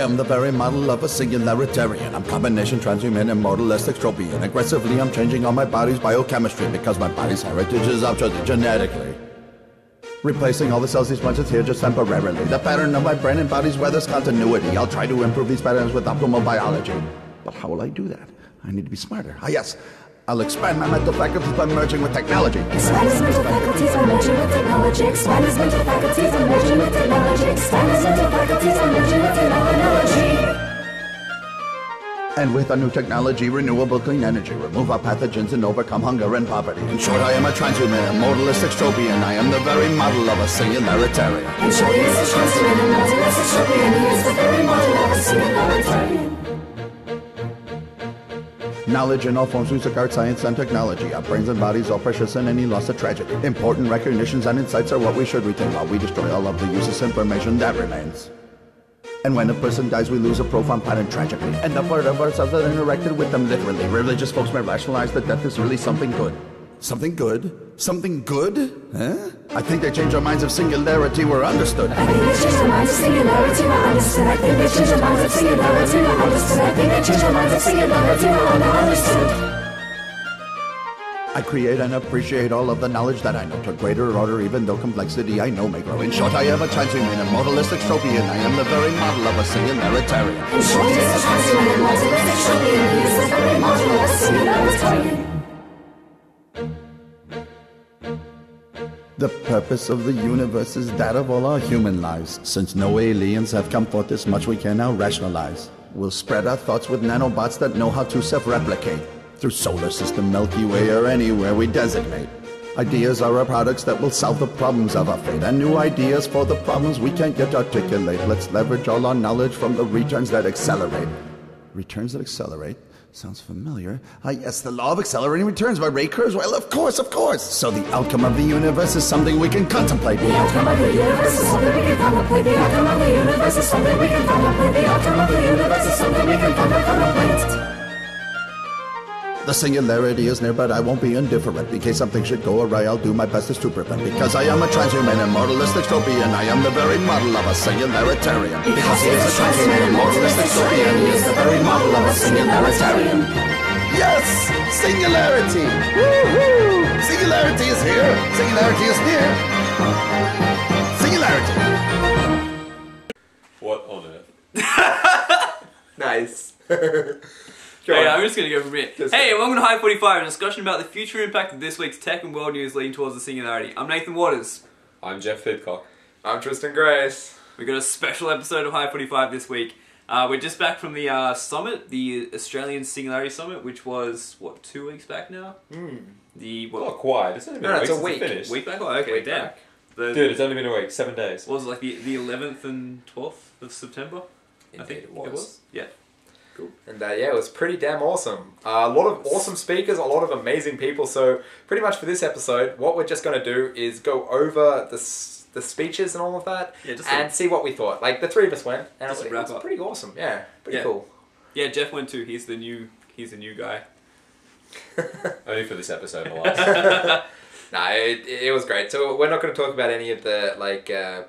Am the very model of a singularitarian. I'm combination transhuman and modalistic tropian. Aggressively, I'm changing all my body's biochemistry because my body's heritage is obsolete genetically. Replacing all the cells these planted here just temporarily. The pattern of my brain and body's weather's continuity. I'll try to improve these patterns with optimal biology. But how will I do that? I need to be smarter. Ah, yes. I'll expand my mental faculties by merging with technology. Expand his mental faculties by merging with technology. Expand his mental faculties by merging with technology. Expand his mental faculties by merging with technology. And with a new technology, renewable clean energy, remove our pathogens and overcome hunger and poverty. In short, I am a transhuman, a modalistic tropian. I am the very model of a singularitarian. And short, he is a transhuman and multiverse dystopian. He is the very model of a singularitarian. Knowledge in all forms, music, art, science, and technology. Our brains and bodies all precious and any loss a tragedy. Important recognitions and insights are what we should retain while we destroy all of the useless information that remains. And when a person dies, we lose a profound part pattern tragically. And the part of ourselves that interacted with them literally. Religious folks may rationalize that death is really something good. Something good? Something good? Huh? I think they changed our minds of singularity were understood. I think they changed their minds of singularity. We're understood. I think they changed their minds of singularity. We're understood. I think they changed their minds of singularity. We're understood. I create and appreciate all of the knowledge that I know to greater order, even though complexity I know may grow. In short, I am a transhuman, a modalistic tropian. I am the very model of a singularitarian. And short, he is a transhuman multiverse dystopian. He is the very model of a singularitarian. The purpose of the universe is that of all our human lives. Since no aliens have come forth this much, we can now rationalize. We'll spread our thoughts with nanobots that know how to self-replicate. Through solar system, Milky Way, or anywhere we designate. Ideas are our products that will solve the problems of our fate, and new ideas for the problems we can't yet articulate. Let's leverage all our knowledge from the returns that accelerate. Returns that accelerate? Sounds familiar. Ah, yes, the law of accelerating returns by Ray Kurzweil. Of course, of course. So the outcome of the universe is something we can contemplate. The outcome of the universe is something we can contemplate. The outcome of the universe is something we can contemplate. The outcome of the universe is something we can contemplate. The singularity is near, but I won't be indifferent. In case something should go awry, I'll do my best to prevent. Because I am a transhuman and moralistic tropian. I am the very model of a singularitarian. Because he is a transhuman and moralistic dystopian. He is the very model of a singularitarian. Yes! Singularity! Woo-hoo! Singularity is here! Singularity is near! Singularity! What on earth? Nice. Hey, I'm just gonna go from here. Just hey, welcome to Hive45, a discussion about the future impact of this week's tech and world news leading towards the singularity. I'm Nathan Waters. I'm Geoff Pidcock. I'm Tristan Grace. We've got a special episode of Hive45 this week. Uh, we're just back from the uh, summit, the Australian Singularity Summit, which was what two weeks back now. The what Not quite. It's only been No, a it's week a since week. it finished. week back? Oh, okay, Week damn. back. The, Dude, it's only been a week. Seven days. what was it like the the 11th and 12th of September? I Indeed think it was. Yeah. And uh, yeah, it was pretty damn awesome. Uh, a lot of awesome speakers, a lot of amazing people. So pretty much for this episode, what we're just going to do is go over the s- the speeches and all of that, Yeah, just and a- see what we thought. Like the three of us went, and it was, it was pretty awesome. Yeah, pretty Yeah. cool. Yeah, Geoff went too. He's the new he's the new guy. Only for this episode, alas. No, it, it was great. So we're not going to talk about any of the like uh,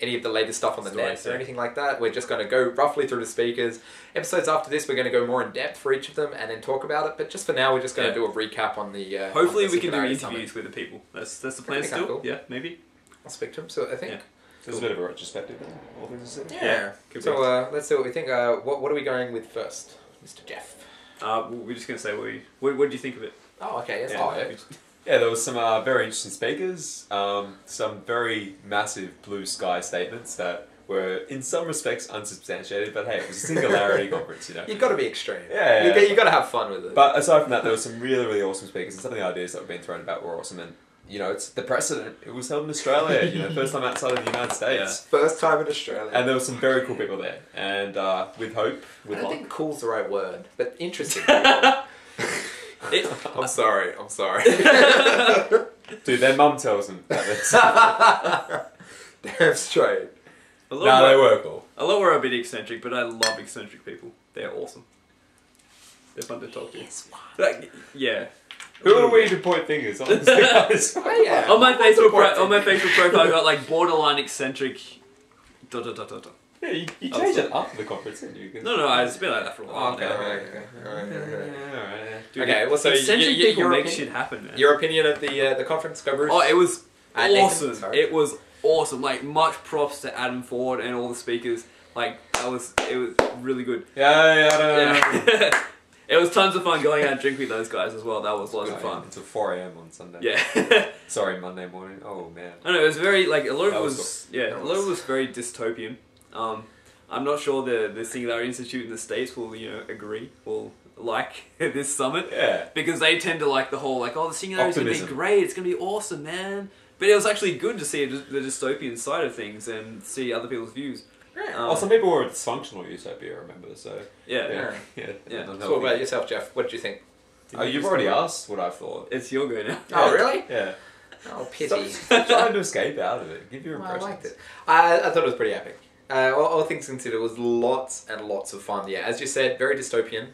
any of the latest stuff on the Stories, net or yeah. anything like that. We're just going to go roughly through the speakers. Episodes after this, we're going to go more in depth for each of them and then talk about it. But just for now, we're just going Yeah. to do a recap on the. Uh, Hopefully, on the we can do interviews Summit. with the people. That's that's the plan That'd be kinda still. cool. Yeah, maybe. I'll speak to him. So I think. Yeah. There's a bit of a retrospective. then, All things considered. Yeah. Yeah, could so be. uh, let's see what we think. Uh, what what are we going with first, Mr. Geoff? Uh, we're just gonna say what we what, what did you think of it? Oh, okay. Yes. Yeah, oh, we- Yeah, there was some uh, very interesting speakers. Um, some very massive blue sky statements that were, in some respects, unsubstantiated. But hey, it was a singularity conference, you know. You've got to be extreme. Yeah, You, yeah. got- you got to have fun with it. But aside from that, there were some really, really awesome speakers, and some of the ideas that were being thrown about were awesome. And you know, it's the precedent. It was held in Australia. You know, first time outside of the United States. First time in Australia. And there were some very cool people there. And uh, with hope, I don't luck. think "cool's" the right word, but interesting. people. It, I'm sorry. I'm sorry. Dude, their mum tells them about this. Damn straight. a lot no, they were, were cool. a lot were a bit eccentric, but I love eccentric people. They're awesome. They're fun to talk to. Like, yeah. Who are we to point fingers on? Oh, yeah. On my Facebook pro- on my Facebook profile, I got like borderline eccentric. Dot, dot, dot, dot, dot. Yeah, you, you Oh, changed it after the conference, didn't you? 'Cause- No, no, it's been like that for a while okay, now. okay, alright, Yeah, alright. Dude, Okay, well, so essentially y- y- people your make opinion- shit happen, man. Your opinion of the uh, the conference, go Bruce. Oh, it was Uh, Nathan, awesome. sorry. It was awesome. Like much props to Adam Ford and all the speakers. Like that was it was really good. Yeah, yeah, I don't know. Yeah. it was tons of fun going out and drinking with those guys as well. That was lots of fun. Until 4 a.m. on Sunday. Yeah. Sorry, Monday morning. Oh, man. I don't know, it was very like a lot of That it was was, yeah, a lot of it was very dystopian. Um, I'm not sure the the Singularity Institute in the states will you know agree will like this summit Yeah. because they tend to like the whole like oh the Singularity's gonna be great, it's gonna be awesome, man. But it was actually good to see the dystopian side of things and see other people's views. Yeah. Um, Oh, some people were dysfunctional utopia, I remember, so. Yeah, Yeah. Yeah. Yeah. Not So what about yourself, Geoff? What did you think? Oh, you've already asked what I thought. it's your go now. Oh, really? Yeah. Oh, pity. stop trying to escape out of it. Give your Well, I liked it. I, I thought it was pretty epic. Uh, all, all things considered, it was lots and lots of fun. Yeah, as you said, very dystopian.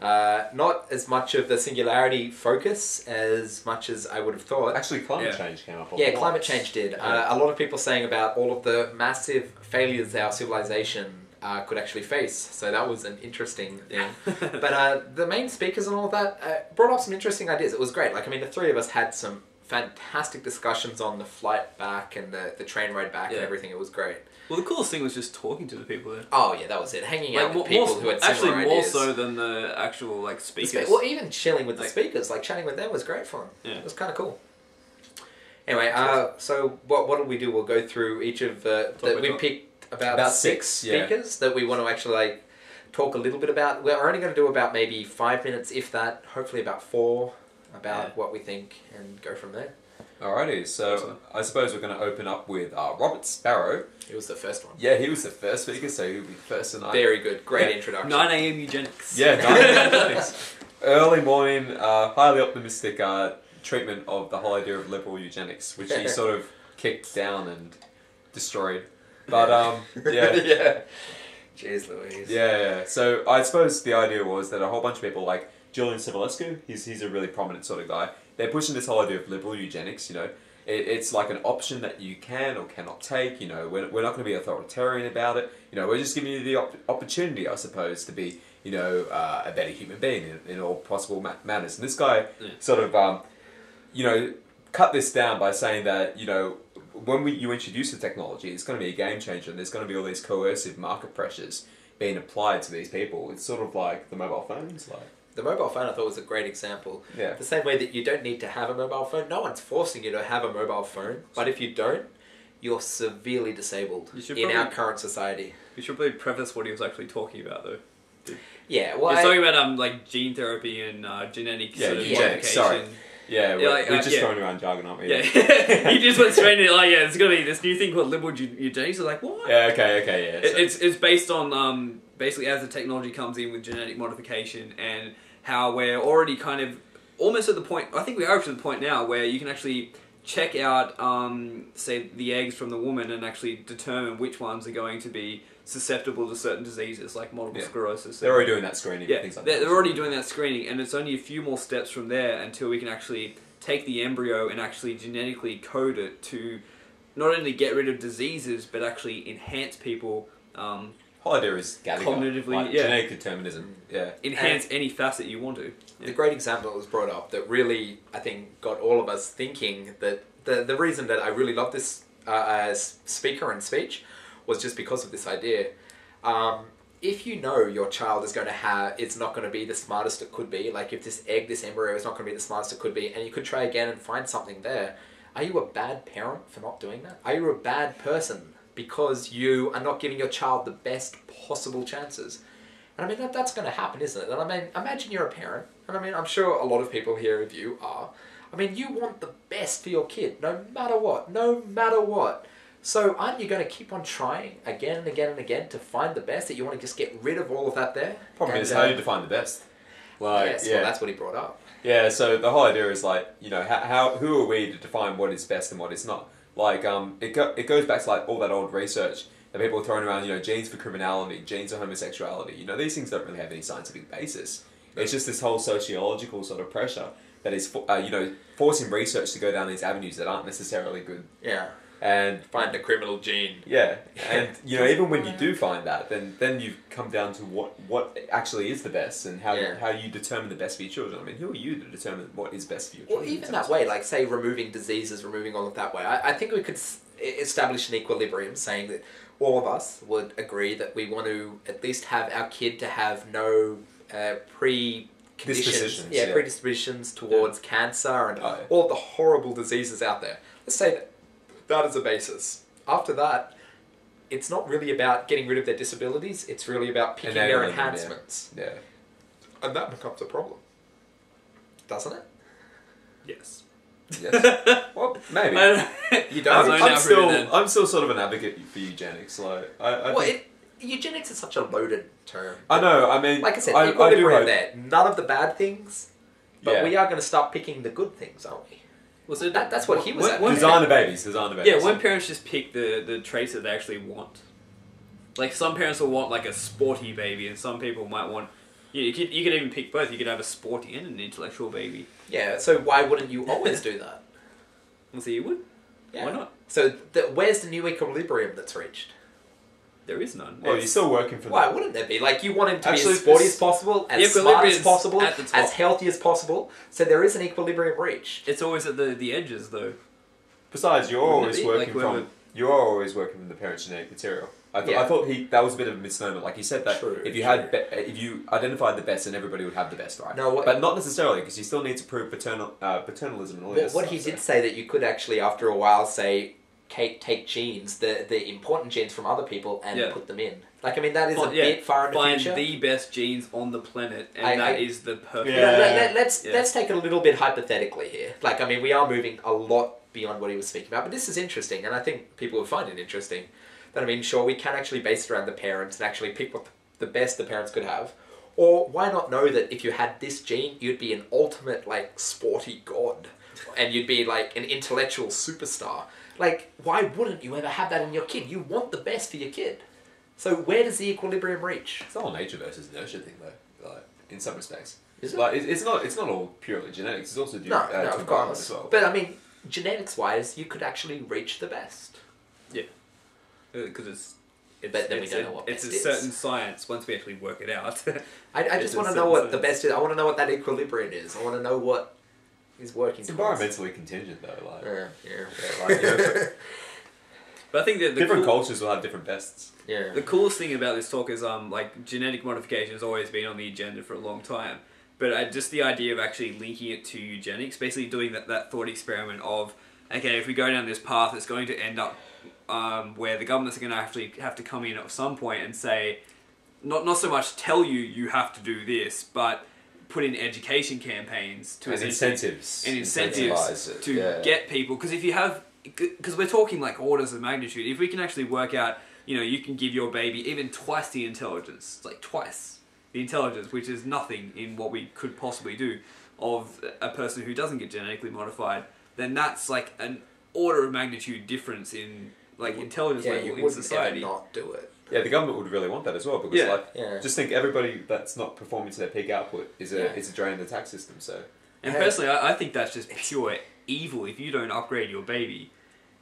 Uh, not as much of the singularity focus as much as I would have thought. Actually, climate Yeah. change came up a Yeah, climate change did. Yeah. Uh, a lot of people saying about all of the massive failures our civilization uh, could actually face. So that was an interesting thing. but uh, the main speakers and all that uh, brought up some interesting ideas. It was great. Like, I mean, the three of us had some fantastic discussions on the flight back and the, the train ride back and everything. It was great. Well, the coolest thing was just talking to the people there. Oh, yeah, that was it. Hanging out Like, with more, people more- who had actually more ideas. so than the actual like speakers. spe- well, even chilling with the speakers, like chatting with them was great fun. Yeah. It was kind of cool. Anyway, uh, so what what will we do? We'll go through each of the that we talk. picked about, About six, six, yeah. speakers that we want to actually like talk a little bit about. We're only going to do about maybe five minutes, if that. Hopefully, about four about Yeah. what we think and go from there. Alrighty, so Awesome. I suppose we're going to open up with uh, Robert Sparrow. He was the first one. Yeah, he was the first speaker, so he'll be first tonight. Very good, great Yeah. introduction. 9 a.m. eugenics. Yeah, nice. Early morning, uh, highly optimistic uh, treatment of the whole idea of liberal eugenics, which he sort of kicked down and destroyed. But um, yeah, yeah. Jeez Louise. Yeah, yeah. So I suppose the idea was that a whole bunch of people like Julian Savulescu, he's, he's a really prominent sort of guy. They're pushing this whole idea of liberal eugenics, you know. It, it's like an option that you can or cannot take, you know. We're, we're not going to be authoritarian about it. You know, we're just giving you the op- opportunity, I suppose, to be, you know, uh, a better human being in, in all possible ma- manners. And this guy Yeah. sort of, um, you know, cut this down by saying that, you know, when we, you introduce the technology, it's going to be a game changer and there's going to be all these coercive market pressures being applied to these people. It's sort of like the mobile phones, like The mobile phone I thought was a great example. yeah, The same way that you don't need to have a mobile phone. No one's forcing you to have a mobile phone. But if you don't, you're severely disabled You should in our current society. You should probably preface what he was actually talking about, though. Yeah, well, He's I- talking about um like gene therapy and uh, genetic Yeah, sort of eugenics, modification. sorry. yeah. We're, like, we're uh, just yeah. throwing around jargon, aren't we? Yeah, he just went straight into like, yeah, there's gonna be this new thing called liberal eu- eugenics. I was like, what? Yeah, Okay. Okay. Yeah. It, so- it's it's based on um basically as the technology comes in with genetic modification and how we're already kind of almost at the point. I think we are actually at the point now where you can actually check out um say the eggs from the woman and actually determine which ones are going to be susceptible to certain diseases like multiple Yeah. sclerosis. they're already doing that screening. Yeah, and things like they're, that. they're already doing that screening, and it's only a few more steps from there until we can actually take the embryo and actually genetically code it to not only get rid of diseases but actually enhance people, um, whole idea is Gallagher, Cognitively, like yeah. genetic determinism. Yeah. enhance any facet you want to. the great example that was brought up that really, I think, got all of us thinking that the, the reason that I really love this uh, as speaker and speech was just because of this idea. Um, if you know your child is going to have, it's not going to be the smartest it could be, like if this egg, this embryo is not going to be the smartest it could be, and you could try again and find something there, are you a bad parent for not doing that? Are you a bad person because you are not giving your child the best possible chances? And I mean, that, that's going to happen, isn't it? And I mean, imagine you're a parent, and I mean, I'm sure a lot of people here of you are. I mean, you want the best for your kid, no matter what, no matter what. So aren't you going to keep on trying again and again and again to find the best? That you want to just get rid of all of that there? Problem And, is how do you define the best. Like yes, yeah. well, that's what he brought up. Yeah, so the whole idea is like, you know, how, how who are we to define what is best and what is not? Like, um, it go, it goes back to like all that old research that people are throwing around. You know, genes for criminality, genes for homosexuality. You know, these things don't really have any scientific basis. It's just this whole sociological sort of pressure that is, uh, you know, forcing research to go down these avenues that aren't necessarily good. Yeah. And Find a criminal gene. yeah, and you know even when you do find that, then then you come down to what what actually is the best and how Yeah. how you determine the best for your children. I mean, who are you to determine what is best for your Well, children? even that way, like say removing diseases, removing all of that way, I, I think we could s- e- establish an equilibrium, saying that all of us would agree that we want to at least have our kid to have no uh, pre Dispositions, yeah, yeah. predispositions towards cancer and Oh, yeah. all the horrible diseases out there. Let's say that that is a basis. After that, it's not really about getting rid of their disabilities. It's really about picking their Enabling them, yeah. enhancements, yeah. and that becomes a problem, doesn't it? Yes. Yes. well, maybe. You don't. I'm, I'm still. I'm still sort of an advocate for eugenics. Like I, I, well, think- it, eugenics is such a loaded term. I know. I mean, Like I said, I, I do equilibrium hope- there. None of the bad things, but Yeah. we are going to start picking the good things, aren't we? Well, so That- that's what he was when- Design the babies. Design the babies. Yeah, when parents just pick the, the traits that they actually want. Like some parents will want like a sporty baby, and some people might want. You, you could you could even pick both. You could have a sporty and an intellectual baby. Yeah. So why wouldn't you always do that? Well, so you would. Yeah. Why not? So the, where's the new equilibrium that's reached? There is none. Well, you're still working for Why them. wouldn't there be? Like you want him to Actually, be as sporty as possible, as smart as possible, at the top. as healthy as possible. So there is an equilibrium reached. It's always at the, the edges though. Besides, you're Wouldn't always working Like, from you're always working from the parent's genetic material. I, th- Yeah. I thought he that was a bit of a misnomer. Like he said that True, if you true. had be- if you identified the best, then everybody would have the best, right? No, what- but not necessarily because you still need to prove paternal uh, paternalism and all Well, this. what stuff, he so- did say that you could actually, after a while, say take, take genes, the the important genes from other people, and Yeah. put them in. Like I mean, that is a Find- yeah, bit far in the Find future. the best genes on the planet, and I- that I- is the perfect. You let, Yeah. let, let's Yeah. let's take it a little bit hypothetically here. Like I mean, we are moving a lot beyond what he was speaking about, but this is interesting, and I think people will find it interesting. That I mean, sure, we can actually base it around the parents and actually pick what the best the parents could have. Or why not know that if you had this gene, you'd be an ultimate like sporty god, and you'd be like an intellectual superstar. Like, why wouldn't you ever have that in your kid? You want the best for your kid. So where does the equilibrium reach? It's the whole nature versus nurture thing, though. Like in some respects, Is it? like it's not it's not all purely genetics. It's also due No, uh, no, to of environment course. as well. But I mean, genetics wise, you could actually reach the best. Yeah, because it's. It's, But then we don't a, know what it's a best is. certain science once we actually work it out. I, I just want to know what the best is. I want to know what that equilibrium is. I want to know what is working. it's towards. environmentally contingent, though. Like Yeah, yeah, Yeah, like, you know, but I think that the different cool- cultures will have different bests. yeah. The coolest thing about this talk is um like genetic modification has always been on the agenda for a long time, but uh, just the idea of actually linking it to eugenics, basically doing that, that thought experiment of okay, if we go down this path, it's going to end up um, where the governments are going to actually have to come in at some point and say, not not so much tell you you have to do this, but put in education campaigns to and incentives. and incentives it, to yeah. get people because if you have because we're talking like orders of magnitude if we can actually work out you know you can give your baby even twice the intelligence like twice the intelligence which is nothing in what we could possibly do of a person who doesn't get genetically modified then that's like an order of magnitude difference in like intelligence yeah, level you in wouldn't society ever not do it. Yeah, the government would really want that as well because, Yeah. like, Yeah. just think everybody that's not performing to their peak output is a Yeah. is a drain in the tax system. So And Yeah. personally, I, I think that's just pure evil if you don't upgrade your baby,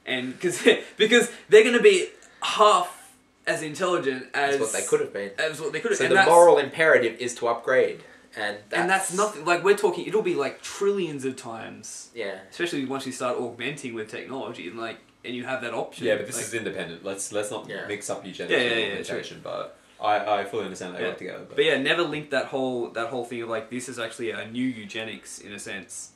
and because because they're going to be half as intelligent as That's what they could have been. as what they could have. So and the that's, moral imperative is to upgrade, and that's, and that's nothing. Like we're talking, it'll be like trillions of times, Yeah. especially once you start augmenting with technology and like and you have that option. yeah, but this like, is independent. Let's let's not Yeah. mix up eugenics Yeah, yeah, and yeah, augmentation. But I, I fully understand they Yeah. work together. But, But yeah, never link that whole that whole thing of like this is actually a new eugenics in a sense.